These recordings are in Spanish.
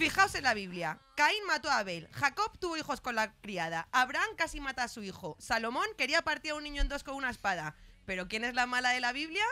Fijaos en la Biblia. Caín mató a Abel. Jacob tuvo hijos con la criada. Abraham casi mata a su hijo. Salomón quería partir a un niño en dos con una espada. ¿Pero quién es la mala de la Biblia?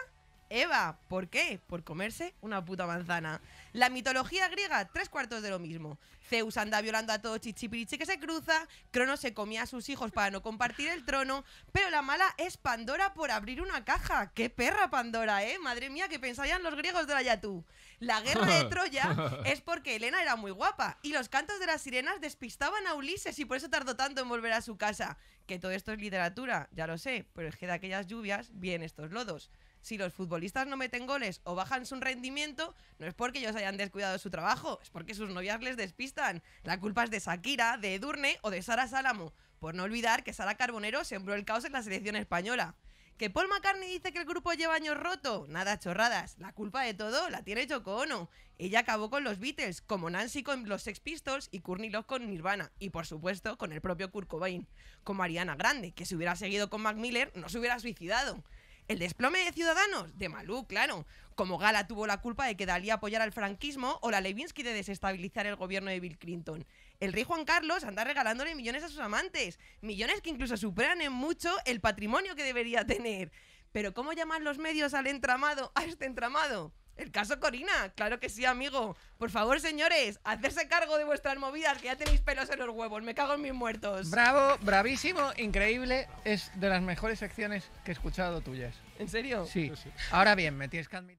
Eva. ¿Por qué? Por comerse una puta manzana. La mitología griega, tres cuartos de lo mismo. Zeus anda violando a todo chichipirichi que se cruza, Cronos se comía a sus hijos para no compartir el trono, pero la mala es Pandora por abrir una caja. ¡Qué perra Pandora, eh! Madre mía, que pensarían los griegos de la Yatú. La guerra de Troya es porque Helena era muy guapa y los cantos de las sirenas despistaban a Ulises y por eso tardó tanto en volver a su casa. Que todo esto es literatura, ya lo sé, pero es que de aquellas lluvias vienen estos lodos si los futbolistas no meten goles o bajan su rendimiento, no es porque ellos hayan descuidado su trabajo, es porque sus novias les despistan. La culpa es de Shakira, de Edurne o de Sara Salamo. Por no olvidar que Sara Carbonero sembró el caos en la selección española. ¿Que Paul McCartney dice que el grupo lleva años roto? Nada, chorradas. La culpa de todo la tiene Yoko Ono. Ella acabó con los Beatles, como Nancy con los Sex Pistols y Courtney Love con Nirvana. Y por supuesto con el propio Kurt Cobain. Como Ariana Grande, que si hubiera seguido con Mac Miller no se hubiera suicidado. El desplome de Ciudadanos, de Malú, claro. Como Gala tuvo la culpa de que Dalí apoyara el franquismo o la Levinsky de desestabilizar el gobierno de Bill Clinton. El rey Juan Carlos anda regalándole millones a sus amantes. Millones que incluso superan en mucho el patrimonio que debería tener. Pero ¿cómo llaman los medios al entramado, a este entramado? El caso Corina, claro que sí, amigo. Por favor, señores, hacerse cargo de vuestras movidas, que ya tenéis pelos en los huevos. Me cago en mis muertos. Bravo, bravísimo, increíble. Es de las mejores secciones que he escuchado tuyas. ¿En serio? Sí. Ahora bien, me tienes que admitir.